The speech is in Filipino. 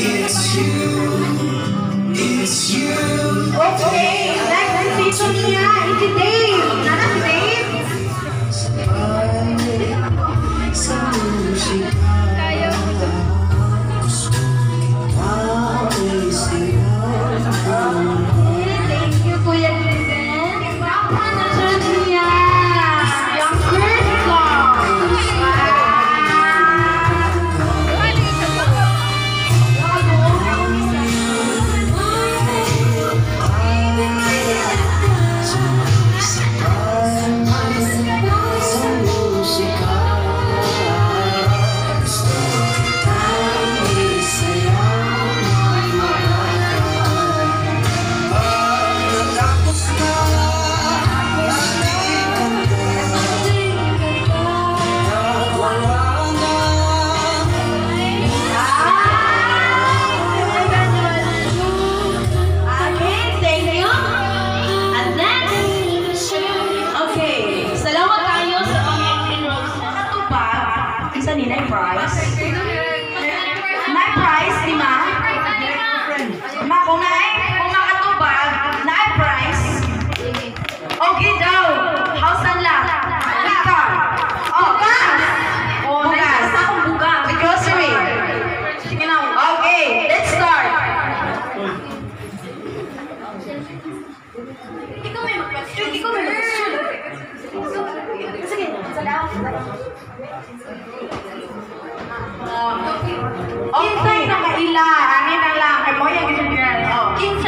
It's you. It's you. Okay, like Nancy Sonia, it's Dave. Inside na kaila, anin ang lakay mo, yung gusto nila. Oh, inside.